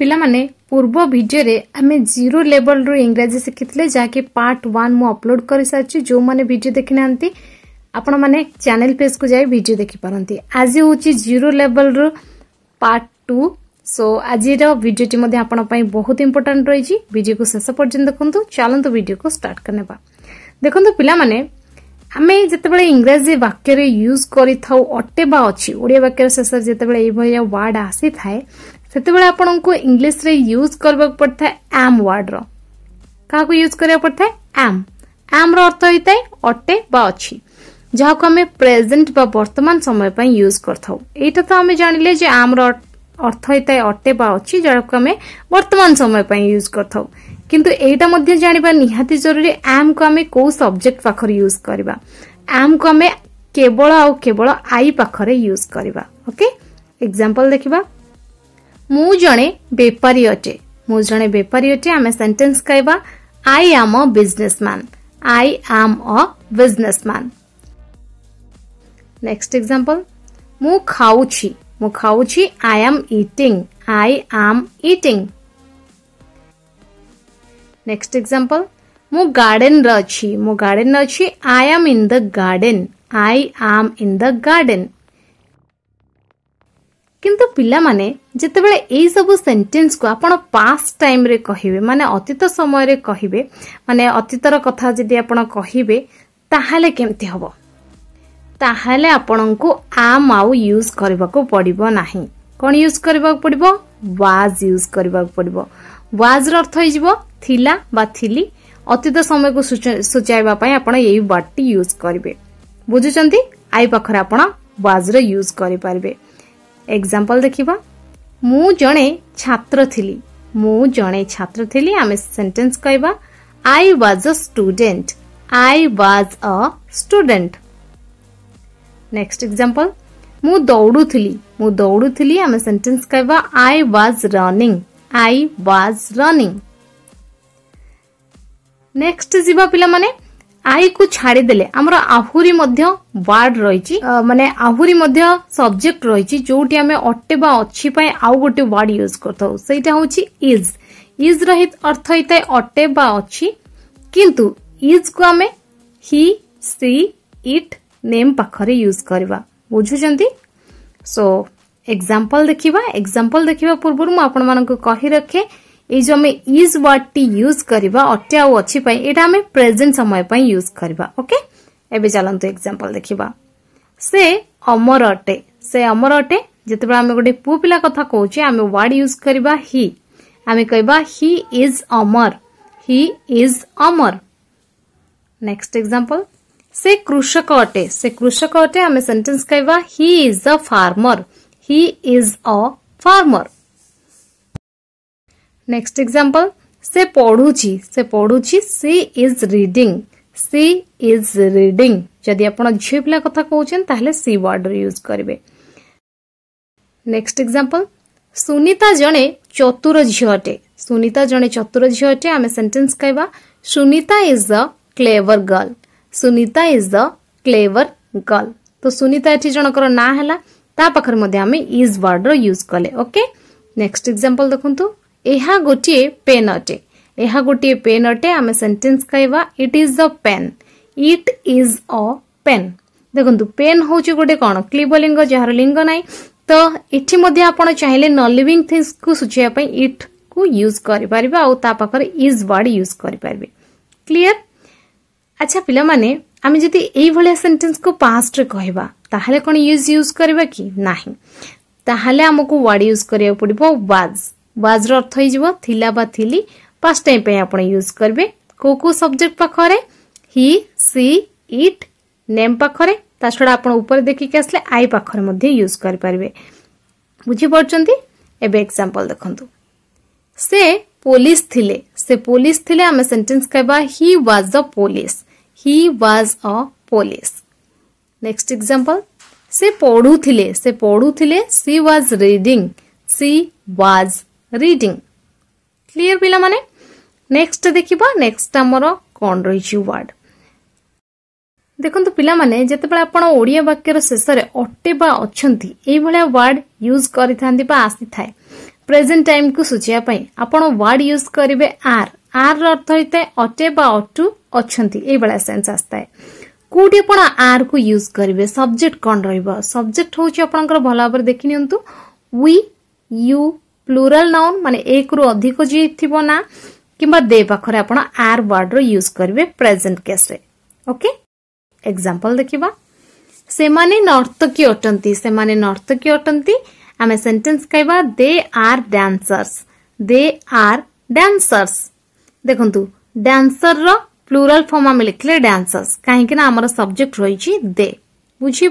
ପିଲାମାନେ ପୂର୍ବ ଭିଡ଼ିଓରେ ଆମେ ଜିରୋ ଲେବଲ୍ରୁ ଇଂରାଜୀ ଶିଖିଥିଲେ ଯାହାକି ପାର୍ଟ ୱାନ୍ ମୁଁ ଅପଲୋଡ଼ କରିସାରିଛି ଯେଉଁମାନେ ଭିଡ଼ିଓ ଦେଖିନାହାନ୍ତି ଆପଣମାନେ ଚ୍ୟାନେଲ ପେଜ୍କୁ ଯାଇ ଭିଡ଼ିଓ ଦେଖିପାରନ୍ତି ଆଜି ହେଉଛି ଜିରୋ ଲେବଲ୍ରୁ ପାର୍ଟ ଟୁ ସୋ ଆଜିର ଭିଡ଼ିଓଟି ମଧ୍ୟ ଆପଣ ପାଇଁ ବହୁତ ଇମ୍ପୋର୍ଟାଣ୍ଟ ରହିଛି ଭିଡ଼ିଓକୁ ଶେଷ ପର୍ଯ୍ୟନ୍ତ ଦେଖନ୍ତୁ ଚାଲନ୍ତୁ ଭିଡ଼ିଓକୁ ଷ୍ଟାର୍ଟ କରିନେବା ଦେଖନ୍ତୁ ପିଲାମାନେ ଆମେ ଯେତେବେଳେ ଇଂରାଜୀ ବାକ୍ୟରେ ୟୁଜ୍ କରିଥାଉ ଅଟେ ବା ଅଛି ଓଡ଼ିଆ ବାକ୍ୟର ଶେଷରେ ଯେତେବେଳେ ଏଇଭଳିଆ ୱାର୍ଡ଼ ଆସିଥାଏ ସେତେବେଳେ ଆପଣଙ୍କୁ ଇଂଲିଶରେ ୟୁଜ୍ କରିବାକୁ ପଡ଼ିଥାଏ ଆମ୍ ୱାର୍ଡର କାହାକୁ ୟୁଜ୍ କରିବାକୁ ପଡ଼ିଥାଏ ଆମ୍ ଆମ୍ର ଅର୍ଥ ହୋଇଥାଏ ଅଟେ ବା ଅଛି ଯାହାକୁ ଆମେ ପ୍ରେଜେଣ୍ଟ ବା ବର୍ତ୍ତମାନ ସମୟ ପାଇଁ ୟୁଜ୍ କରିଥାଉ ଏଇଟା ତ ଆମେ ଜାଣିଲେ ଯେ ଆମ୍ର ଅର୍ଥ ହୋଇଥାଏ ଅଟେ ବା ଅଛି ଯାହାକୁ ଆମେ ବର୍ତ୍ତମାନ ସମୟ ପାଇଁ ୟୁଜ୍ କରିଥାଉ କିନ୍ତୁ ଏଇଟା ମଧ୍ୟ ଜାଣିବା ନିହାତି ଜରୁରୀ ଆମ୍କୁ ଆମେ କେଉଁ ସବଜେକ୍ଟ ପାଖରେ ୟୁଜ୍ କରିବା ଆମ୍କୁ ଆମେ କେବଳ ଆଉ କେବଳ ଆଇ ପାଖରେ ୟୁଜ୍ କରିବା ଓକେ ଏକ୍ଜାମ୍ପଲ୍ ଦେଖିବା ମୁଁ ଜଣେ ବେପାରୀ ଅଟେ ମୁଁ ଜଣେ ବେପାରୀ ଅଟେ ଆମେ ସେଣ୍ଟେନ୍ସ କହିବା ଆଇ ଆମ୍ ଅ ବିଜନେସମ୍ୟାନ୍ ଆଇ ଆମ୍ ଅ ବିଜନେସମ୍ୟାନ୍ ନେକ୍ସଟ ଏକ୍ସାମ୍ପଲ୍ ମୁଁ ଖାଉଛି ମୁଁ ଖାଉଛି I am eating I am eating next example ମୁଁ ଗାର୍ଡେନ୍ରେ ଅଛି ମୁଁ ଗାର୍ଡେନ୍ରେ ଅଛି I am in the garden I am in the garden କିନ୍ତୁ ପିଲାମାନେ ଯେତେବେଳେ ଏଇସବୁ ସେଣ୍ଟେନ୍ସକୁ ଆପଣ ପାଷ୍ଟ ଟାଇମ୍ରେ କହିବେ ମାନେ ଅତୀତ ସମୟରେ କହିବେ ମାନେ ଅତୀତର କଥା ଯଦି ଆପଣ କହିବେ ତାହେଲେ କେମିତି ହେବ ତାହେଲେ ଆପଣଙ୍କୁ ଆମ୍ ଆଉ ୟୁଜ୍ କରିବାକୁ ପଡ଼ିବ ନାହିଁ କ'ଣ ୟୁଜ୍ କରିବାକୁ ପଡ଼ିବ ୱାଜ୍ ୟୁଜ୍ କରିବାକୁ ପଡ଼ିବ ୱାଜ୍ର ଅର୍ଥ ହେଇଯିବ ଥିଲା ବା ଥିଲି ଅତୀତ ସମୟକୁ ସୂଚାଇବା ପାଇଁ ଆପଣ ଏଇ ୱାର୍ଡ଼ଟି ୟୁଜ୍ କରିବେ ବୁଝୁଛନ୍ତି ଆଇ ପାଖରେ ଆପଣ ୱାଜ୍ର ୟୁଜ୍ କରିପାରିବେ ଏକ୍ଜାମ୍ପଲ୍ ଦେଖିବା ମୁଁ ଜଣେ ଛାତ୍ର ଥିଲି ମୁଁ ଜଣେ ଛାତ୍ର ଥିଲି ଆମେ ସେଣ୍ଟେନ୍ସ କହିବା I was a student I was a student next example ମୁଁ ଦୌଡ଼ୁଥିଲି ମୁଁ ଦୌଡ଼ୁଥିଲି ଆମେ ସେଣ୍ଟେନ୍ସ କହିବା I was running I was running next ଯିବା ପିଲାମାନେ आई को छाड़ीदे आम आहुरी वार्ड रही मानते आहुरी सब्जेक्ट रही जो अटे बा अच्छी आउ गोटे वार्ड यूज कर इज रही अर्थ होता है अटे बा अच्छी किंतु इज को आम हि सी इट नेम पाखरे यूज करवा बुझुंट सो एक्जापल देखा एक्जापल देखा पूर्व मुझे कही रखे जो इज व्हाट टी यूज करबा अटे आउ प्रेजेंट समय पई यूज करबा ओके एबे चलंतु एग्जांपल देखिबा से अमर अटे से अमर अटे जतबे हमें गोटे पुपिला कथा कहउछि हमें व्हाट यूज करबा ही हमें कहबा he is Amar he is Amar next example से कृषक अटे से कृषक अटे हमें सेंटेंस कहबा he is a farmer he is a farmer next example से पढ़ुଛି से ପଢୁଛି she is reading she is reading ଯଦି ଆପଣ ଝିଅ ପିଲା କଥା କହୁଛନ୍ତି ତାହେଲେ ସି ୱାର୍ଡର ୟୁଜ୍ କରିବେ ନେକ୍ସଟ ଏକ୍ଜାମ୍ପଲ ସୁନିତା ଜଣେ ଚତୁର ଝିଅ ଅଟେ ସୁନିତା ଜଣେ ଚତୁର ଝିଅ ଅଟେ ଆମେ ସେଣ୍ଟେନ୍ସ କହିବା Sunita is the clever girl Sunita is the clever girl ତ ସୁନିତା ଏଠି ଜଣଙ୍କର ନାଁ ହେଲା ତା ପାଖରେ ମଧ୍ୟ ଆମେ ଇଜ୍ ୱାର୍ଡର ୟୁଜ୍ କଲେ ଓକେ ନେକ୍ସଟ ଏକ୍ଜାମ୍ପଲ ଦେଖନ୍ତୁ ଏହା ଗୋଟିଏ ପେନ୍ ଅଟେ ଏହା ଗୋଟିଏ ପେନ୍ ଅଟେ ଆମେ ସେଣ୍ଟେନ୍ସ କହିବା it is a pen it is a pen ଦେଖନ୍ତୁ ପେନ୍ ହେଉଛି ଗୋଟେ କ'ଣ କ୍ଲିବଲିଙ୍ଗ ଯାହାର ଲିଙ୍ଗ ନାହିଁ ତ ଏଠି ମଧ୍ୟ ଆପଣ ଚାହିଁଲେ ନନ୍ ଲିଭିଂ ଥିଙ୍ଗସ୍କୁ ସୂଚାଇବା ପାଇଁ ଇଟ୍କୁ ୟୁଜ୍ କରିପାରିବେ ଆଉ ତା ପାଖରେ ଇଜ୍ ୱାର୍ଡ ୟୁଜ୍ କରିପାରିବେ କ୍ଲିଅର୍ ଆଚ୍ଛा ପିଲାମାନେ ଆମେ ଯଦି ଏଇଭଳିଆ ସେଣ୍ଟେନ୍ସକୁ ପାଷ୍ଟରେ କହିବା ତାହେଲେ କ'ଣ ୟୁଜ୍ ୟୁଜ୍ କରିବା କି ନାହିଁ ତାହେଲେ ଆମକୁ ୱାର୍ଡ ୟୁଜ୍ କରିବାକୁ ପଡ଼ିବ ୱାଜ୍ वाज्र अर्थ होगा थी पास्ट टाइम आप यूज करते को को सब्जेक्ट पाखे हि सी इट नेम पाखे छड़ा आप देखिक आसले आई पाखे यूज करें बुझिपे एक्जामपल देखु से पुलिस थिले से पुलिस थिले आम सेन्टेन्स कहवा he was a police he was a police next example से पढ़ू थिले से पढ़ू थिले she was reading she was reading clear ପିଲାମାନେ ନେକ୍ସଟ ଦେଖିବା ନେକ୍ସଟ ଆମର କ'ଣ ରହିଛି ୱାର୍ଡ଼ ଦେଖନ୍ତୁ ପିଲାମାନେ ଯେତେବେଳେ ଆପଣ ଓଡ଼ିଆ ବାକ୍ୟର ଶେଷରେ ଅଟେ ବା ଅଛନ୍ତି ଏଇଭଳିଆ ୱାର୍ଡ଼ ୟୁଜ୍ କରିଥାନ୍ତି ବା ଆସିଥାଏ ପ୍ରେଜେଣ୍ଟ ଟାଇମ୍କୁ ସୂଚାଇବା ପାଇଁ ଆପଣ ୱାର୍ଡ଼ ୟୁଜ୍ କରିବେ ଆର୍ ଆର୍ର ଅର୍ଥ ହୋଇଥାଏ ଅଟେ ବା ଅଟୁ ଅଛନ୍ତି ଏଇଭଳିଆ ସେନ୍ସ ଆସିଥାଏ କେଉଁଠି ଆପଣ ଆର୍କୁ ୟୁଜ୍ କରିବେ ସବଜେକ୍ଟ କ'ଣ ରହିବ ସବଜେକ୍ଟ ହେଉଛି ଆପଣଙ୍କର ଭଲ ଭାବରେ ଦେଖିନିଅନ୍ତୁ ୱି ୟୁ प्लूराल नाउन मान एक रु अधिक जी थी ना कि देखने आर वार्ड रूज करेंगे प्रेजेट केस्रे ओके एक्जाम्पल देखा से मैंने नर्तक अटंती से मैंने नर्तक अटंती आम सेन्टेन्स कह they are dancers they are dancers देखु डांसर र्लूराल फर्म आम लिखले डांसर्स कहीं सब्जेक्ट रही दे बुझे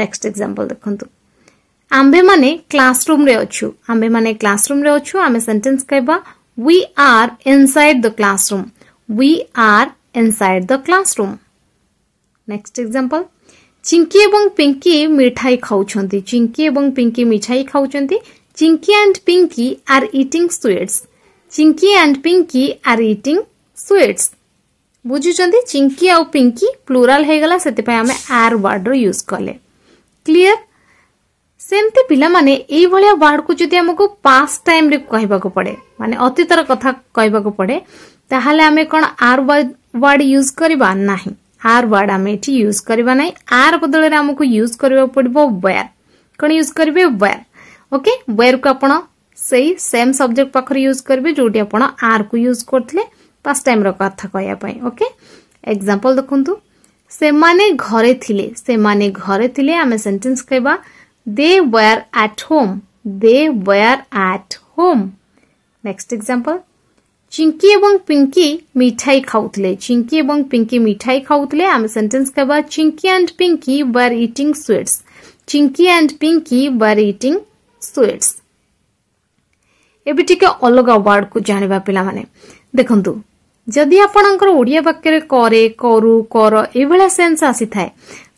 नेक्स्ट एग्जांपल एक्जाम्पल आंबे माने क्लासरूम रे अछु आंबे माने क्लासरूम रे अछु आमे सेंटेंस कहबा we are inside the classroom we are inside the classroom next example Chinki एवं पिंकी मिठाई खाउछंती चिंकी एवं पिंकी मिठाई खाउछंती Chinki and Pinki are eating sweets Chinki and Pinki are eating sweets बुझुचंती Chinki आउ पिंकी प्लुराल हेगला सेति पय आमे आर वर्ड रो यूज कले क्लियर ସେମିତି ପିଲାମାନେ ଏଇଭଳିଆ ୱାର୍ଡ଼କୁ ଯଦି ଆମକୁ ପାଷ୍ଟ ଟାଇମ୍ରେ କହିବାକୁ ପଡ଼େ ମାନେ ଅତୀତର କଥା କହିବାକୁ ପଡ଼େ ତାହେଲେ ଆମେ କ'ଣ ଆର୍ ୱାର୍ଡ଼ ୟୁଜ୍ କରିବା ନାହିଁ ଆର୍ ୱାର୍ଡ଼ ଆମେ ଏଠି ୟୁଜ୍ କରିବା ନାହିଁ ଆର୍ ବଦଳରେ ଆମକୁ ୟୁଜ୍ କରିବାକୁ ପଡ଼ିବ ୱେର୍ କ'ଣ ୟୁଜ୍ କରିବେ ୱେର୍ ଓକେ ୱେର୍କୁ ଆପଣ ସେଇ ସେମ୍ ସବଜେକ୍ଟ ପାଖରେ ୟୁଜ୍ କରିବେ ଯେଉଁଠି ଆପଣ ଆର୍କୁ ୟୁଜ୍ କରିଥିଲେ ପାଷ୍ଟ ଟାଇମ୍ର କଥା କହିବା ପାଇଁ ଓକେ ଏକ୍ଜାମ୍ପଲ୍ ଦେଖନ୍ତୁ ସେମାନେ ଘରେ ଥିଲେ ସେମାନେ ଘରେ ଥିଲେ ଆମେ ସେଣ୍ଟେନ୍ସ କହିବା They were at home. They were at home. Next example. Chinki এবং পিঙ্কি মিঠাই খাউলে চিঙ্কি এবং পিঙ্কি মিঠাই খাউলে আমি সেন্টেন্স কবা Chinki and Pinki are eating sweets Chinki and Pinki are eating sweets ଏବେ ଟିକେ ଅଲଗା ୱାର୍ଡ଼କୁ ଜାଣିବା ପିଲାମାନେ ଦେଖନ୍ତୁ ଯଦି ଆପଣଙ୍କର ଓଡ଼ିଆ ବାକ୍ୟରେ କରେ କରୁ କର ଏଭଳିଆ ସେନ୍ସ ଆସିଥାଏ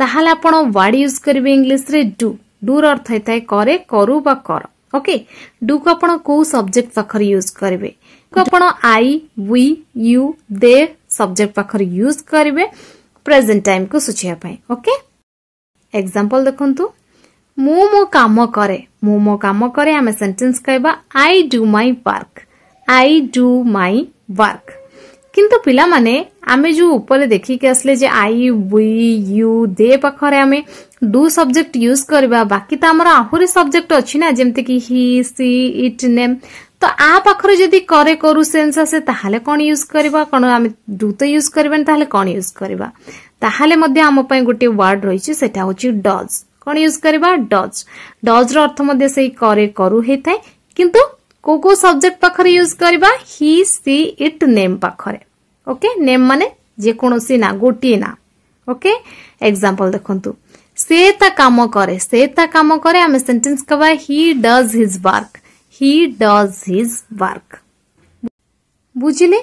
ତାହେଲେ ଆପଣ ୱାର୍ଡ଼ ୟୁଜ୍ କରିବେ ଇଂଲିଶରେ ଡୁ डूर अर्थ होता है करे करू बा कर ओके डू को अपन को सब्जेक्ट पाखर यूज करबे को अपन I we you they subject Pakhar use करबे प्रेजेंट टाइम को सुचिया पाए ओके एग्जांपल देखंतु मु मो काम करे मु मो काम करे हम सेंटेंस कहबा I do my work I do my work କିନ୍ତୁ ପିଲାମାନେ ଆମେ ଯେଉଁ ଉପରେ ଦେଖିକି ଆସିଲେ ଯେ ଆଇ ୱି ୟୁ ଦେ ପାଖରେ ଆମେ ଡୁ ସବଜେକ୍ଟ ୟୁଜ୍ କରିବା ବାକି ତ ଆମର ଆହୁରି ସବଜେକ୍ଟ ଅଛି ନା ଯେମିତିକି ହି ସି ଇଟ୍ ନେମ୍ ତ ଆ ପାଖରେ ଯଦି କରେ କରୁ ସେନ୍ସ ଆସେ ତାହେଲେ କ'ଣ ୟୁଜ୍ କରିବା କ'ଣ ଆମେ ଡୁ ତ ୟୁଜ୍ କରିବାନି ତାହେଲେ କ'ଣ ୟୁଜ୍ କରିବା ତାହେଲେ ମଧ୍ୟ ଆମ ପାଇଁ ଗୋଟିଏ ୱାର୍ଡ ରହିଛି ସେଟା ହେଉଛି ଡଜ୍ କ'ଣ ୟୁଜ୍ କରିବା ଡଜ୍ ଡଜ୍ର ଅର୍ଥ ମଧ୍ୟ ସେଇ କରେ କରୁ ହେଇଥାଏ କିନ୍ତୁ କୋଉ କୋଉ ସବଜେକ୍ଟ ପାଖରେ ୟୁଜ୍ କରିବା ହି ସି ଇଟ୍ ନେମ୍ ପାଖରେ ଓକେ ନେମ୍ ମାନେ ଯେକୌଣସି ନା ଗୋଟିଏ ନା ଓକେ ଏକ୍ଜାମ୍ପଲ୍ ଦେଖନ୍ତୁ ସେ ତା କାମ କରେ ସେ ତା କାମ କରେ ଆମେ ସେଣ୍ଟେନ୍ସ କହିବା he does his work he does his work ବୁଝିଲେ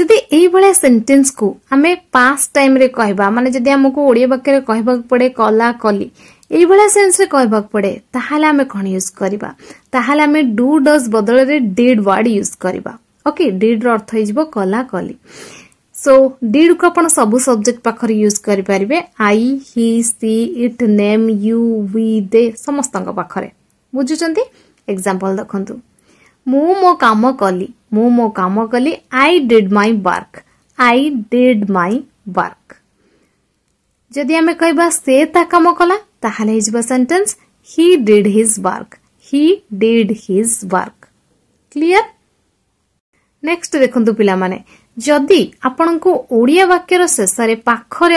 ଯଦି ଏଇଭଳିଆ ସେଣ୍ଟେନ୍ସକୁ ଆମେ ପାସ୍ ଟାଇମ୍ରେ କହିବା ମାନେ ଯଦି ଆମକୁ ଓଡ଼ିଆ ବାକ୍ୟରେ କହିବାକୁ ପଡ଼େ କଲା କଲି এইভাবে সেন্সে কহবাকে পড়ে তাহলে আমি কোণ ইউজ করা তাহলে আমি ডু ডজ বদলরে ডিড ওয়ার্ড ইউজ করা ওকে ডিড্র অর্থ হয়ে কলা কলি সো ডিড কু আপনার সবু সবজেক্ট পাখে ইউজ করে পারে I he she it name you we they সমস্ত পাখে বুঝুচ্ছেন এক্সাম্পল দেখুন মু মো কাম কলি মু মো কাম কলি I did my work I did my work যদি আমি কহবা সে তা কাম কলা তাহলে এই যে বা sentence he did his work he did his work clear next দেখন্ত পিলা মানে যদি আপনক ওড়িয়া বাক্যৰ শেষৰে পাখৰে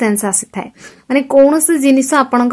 সেন্স আসি থাকে মানে কোনসে জিনিসা আপনক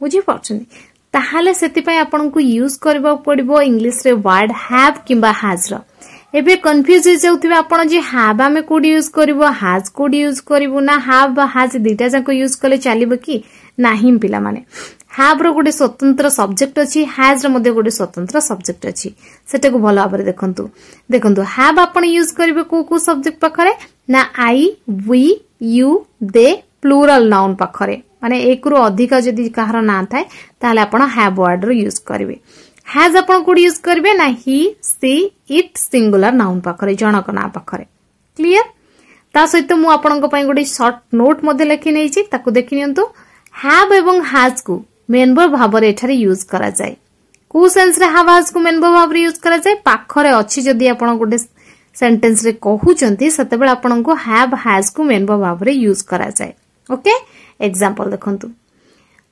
বুজি পৰছনি তাহলে সেতিপায় আপনক ইউজ কৰিব পৰিব ইংলিশে ওয়ার্ড হ্যাভ কিম্বা হাজৰ ଏବେ କନଫ୍ୟୁଜ ହେଇଯାଉଥିବେ ଆପଣ ଯେ ହାଭ୍ ଆମେ କୋଉଠି ୟୁଜ୍ କରିବୁ ହାଜ୍ କୋଉଠି ୟୁଜ୍ କରିବୁ ନା ହାଭ୍ ବା ହାଜ୍ ଦୁଇଟା ଯାକ ୟୁଜ୍ କଲେ ଚାଲିବ କି ନାହିଁ ପିଲାମାନେ ହାଭ୍ର ଗୋଟେ ସ୍ୱତନ୍ତ୍ର ସବଜେକ୍ଟ ଅଛି ହାଜ୍ର ମଧ୍ୟ ଗୋଟେ ସ୍ୱତନ୍ତ୍ର ସବଜେକ୍ଟ ଅଛି ସେଟାକୁ ଭଲ ଭାବରେ ଦେଖନ୍ତୁ ଦେଖନ୍ତୁ ହାଭ୍ ଆପଣ ୟୁଜ୍ କରିବେ କୋଉ କୋଉ ସବଜେକ୍ଟ ପାଖରେ ନା I we you they plural noun ପାଖରେ ମାନେ ଏକରୁ ଅଧିକ ଯଦି କାହାର ନାଁ ଥାଏ ତାହେଲେ ଆପଣ ହ୍ୟାଭ୍ ୱାର୍ଡର ୟୁଜ୍ କରିବେ हाज आप यूज करेंगे ना हि सी इट सिंगुलर नाउन पाखे जनक ना पाखे क्लीयर ता सहित मुझे गोटे सर्ट नोट लिखी नहीं देखी हाव एवं हाज को मेनबर भाव में यूज कराए हाव हाज को मेनबर भाव यूज कराए पाखे अच्छी जदि आप गोटे सेन्टेन्स कहते से हाव हाज को मेनबर भाव यूज कराए ओके एग्जांपल एक्जापल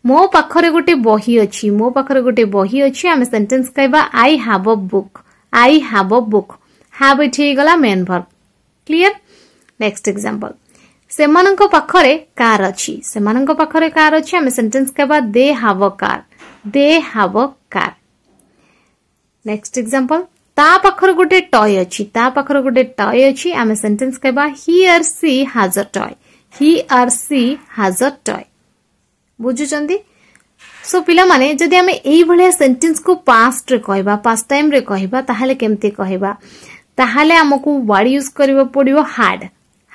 ମୋ ପାଖରେ ଗୋଟେ ବହି ଅଛି ମୋ ପାଖରେ ଗୋଟେ ବହି ଅଛି ଆମେ ସେଣ୍ଟେନ୍ସ କହିବା I have a book I have a book have ଏଠି ହେଇଗଲା main verb clear next example ସେମାନଙ୍କ ପାଖରେ କାର୍ ଅଛି ସେମାନଙ୍କ ପାଖରେ କାର୍ ଅଛି ଆମେ ସେଣ୍ଟେନ୍ସ କହିବା they have car they have car next example ତା ପାଖରେ ଗୋଟେ ଟଏ ଅଛି ତା ପାଖରେ ଗୋଟେ ଟଏ ଅଛି ଆମେ ସେଣ୍ଟେନ୍ସ କହିବା ହି ଆର୍ ସି ହାଜ୍ ଅ ଟଏ ହି ଆର୍ ସି ହାଜ୍ ଅ ଟଏ ବୁଝୁଛନ୍ତି ସୋ ପିଲାମାନେ ଯଦି ଆମେ ଏଇଭଳିଆ ସେଣ୍ଟେନ୍ସକୁ ପାଷ୍ଟରେ କହିବା ପାଷ୍ଟ ଟାଇମ୍ରେ କହିବା ତାହେଲେ କେମିତି କହିବା ତାହେଲେ ଆମକୁ ୱାର୍ଡ ୟୁଜ୍ କରିବାକୁ ପଡ଼ିବ ହାର୍ଡ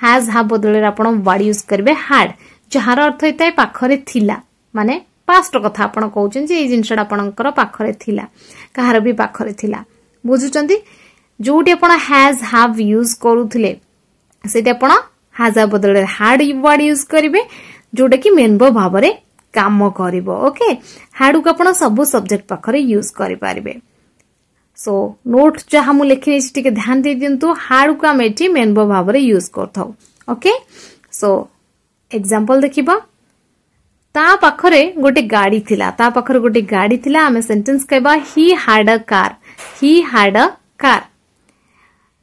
ହାଜ୍ ହା ବଦଳରେ ଆପଣ ୱାର୍ଡ ୟୁଜ୍ କରିବେ ହାର୍ଡ ଯାହାର ଅର୍ଥ ହେଇଥାଏ ପାଖରେ ଥିଲା ମାନେ ପାଷ୍ଟର କଥା ଆପଣ କହୁଛନ୍ତି ଏଇ ଜିନିଷଟା ଆପଣଙ୍କର ପାଖରେ ଥିଲା କାହାର ବି ପାଖରେ ଥିଲା ବୁଝୁଛନ୍ତି ଯୋଉଠି ଆପଣ ହାଜ୍ ହାଭ୍ ୟୁଜ୍ କରୁଥିଲେ ସେଠି ଆପଣ ହାଜା ବଦଳରେ ହାର୍ଡ ୱାର୍ଡ ୟୁଜ୍ କରିବେ ଯୋଉଟାକି ମେନ୍ବ ଭାବରେ कम करके हाड़ को आज सब सब्जेक्ट पाखे यूज करें सो नोट जहाँ मुझे लिखने ध्यान दे दिंतु हाड़ को आम ये मेनबो भाव यूज करके सो एक्जाम्पल देख गोटे गाड़ी थी ताकि गोटे गाड़ी थी आम सेन्टेन्स कह हि हाड अ कार हि हाड अ कार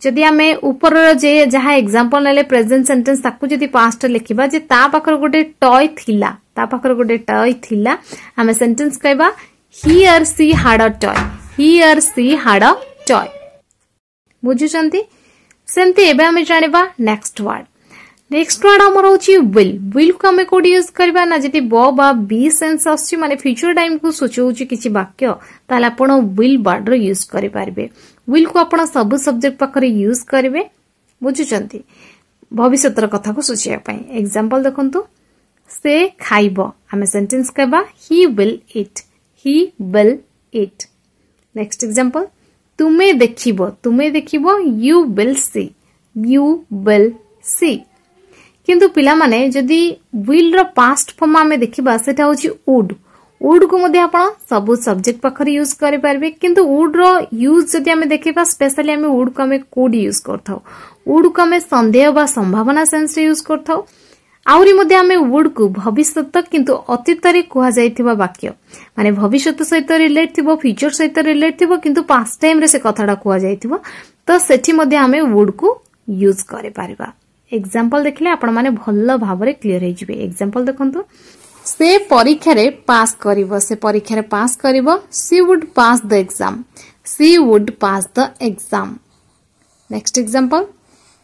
ଯଦି ଆମେ ଉପରର ଯେ ଯାହା ଏକ୍ସାମ୍ପଲ୍ ନେଲେ ପ୍ରେଜେଣ୍ଟ ସେଣ୍ଟେନ୍ସ ତାକୁ ଯଦି ପାଷ୍ଟରେ ଲେଖିବା ଯେ ତା ପାଖରେ ଗୋଟେ ଟଏ ଥିଲା ତା ପାଖରେ ଗୋଟେ ଟଏ ଥିଲା ଆମେ ସେଣ୍ଟେନ୍ସ କହିବା ହିଅର୍ ସି ହାଡ଼ ଟଏ ହିଅର୍ ସି ହାଡ଼ ଟଏ ବୁଝୁଛନ୍ତି ସେମିତି ଏବେ ଆମେ ଜାଣିବା ନେକ୍ସଟ ୱାର୍ଡ ନେକ୍ସଟ ୱାର୍ଡ ଆମର ହେଉଛି ୱିଲ୍ ୱିଲ୍କୁ ଆମେ କୋଉଠି ୟୁଜ୍ କରିବା ନା ଯଦି ବ ବା ବି ସେନ୍ସ ଆସୁଛି ମାନେ ଫ୍ୟୁଚର ଟାଇମ୍କୁ ସୂଚଉଛି କିଛି ବାକ୍ୟ ତାହେଲେ ଆପଣ ୱିଲ୍ ୱାର୍ଡର ୟୁଜ୍ କରିପାରିବେ विल को आप सब सब्जेक्ट पाखे यूज करेंगे बुझुच्च भविष्य कथा को सोचापी एक्जामपल देखु से खाइब आम सेन्टेन्स कहवा he will eat he will eat next example तुम्हें देख तुम्हें देख you will see you will see किंतु पिला माने किलाने पास्ट फर्म आम देखा से उड़ उड को मध्य सब सब्जेक्ट पाखे यूज करेंगे कि यूज जदि देखा स्पेशली उड को कोड यूज कर को सन्देह संभावना सेन्स यूज कर आहरी उड को भविष्य किंतु अतीत कई वाक्य मान भविष्य सहित रिलेट थी फ्यूचर सहित रिलेट थी कि पांच टाइम से कथा कह तो से आम उड को यूज करपल देखने भल भाव क्लीयर होगी एक्जामपल देखते से परीक्षा रे पास कर से परीक्षा रे पास कर she would pass the exam she would pass the exam next example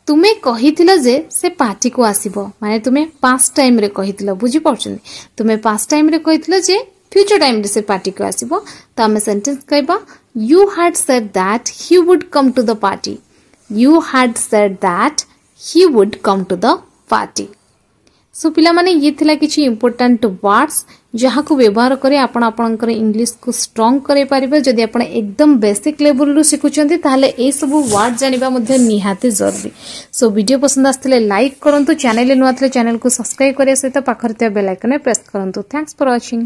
तुम्हें कही जे से पार्टी को आसब माने तुम्हें पास टाइम रे कही बुझी पार्टी तुम्हें पास टाइम रे कही जे फ्यूचर टाइम रे से पार्टी को आसब तो आम सेन्टेन्स कह you had said that he would come to the party you had said that he would come to the party so পিলামানে ইয়ে থিলা কিছু ইম্পর্টান্ট ওয়ার্ডস ଯାହାକୁ ବ୍ୟବହାର କରି ଆପଣ ଆପଣଙ୍କର ଇଂଲିଶକୁ ଷ୍ଟ୍ରଙ୍ଗ କରାଇପାରିବେ ଯଦି ଆପଣ ଏକଦମ ବେସିକ୍ ଲେଭଲରୁ ଶିଖୁଛନ୍ତି ତାହେଲେ ଏଇସବୁ ୱାର୍ଡ଼ ଜାଣିବା ମଧ୍ୟ ନିହାତି ଜରୁରୀ ସୋ ଭିଡ଼ିଓ ପସନ୍ଦ ଆସିଥିଲେ ଲାଇକ୍ କରନ୍ତୁ ଚ୍ୟାନେଲରେ ନୂଆ ଥିଲେ ଚ୍ୟାନେଲକୁ ସବସ୍କ୍ରାଇବ୍ କରିବା ସହିତ ପାଖରେ ଥିବା ବେଲାଇକନ୍ରେ ପ୍ରେସ୍ କରନ୍ତୁ ଥ୍ୟାଙ୍କସ୍ ଫର୍ ୱାଚିଂ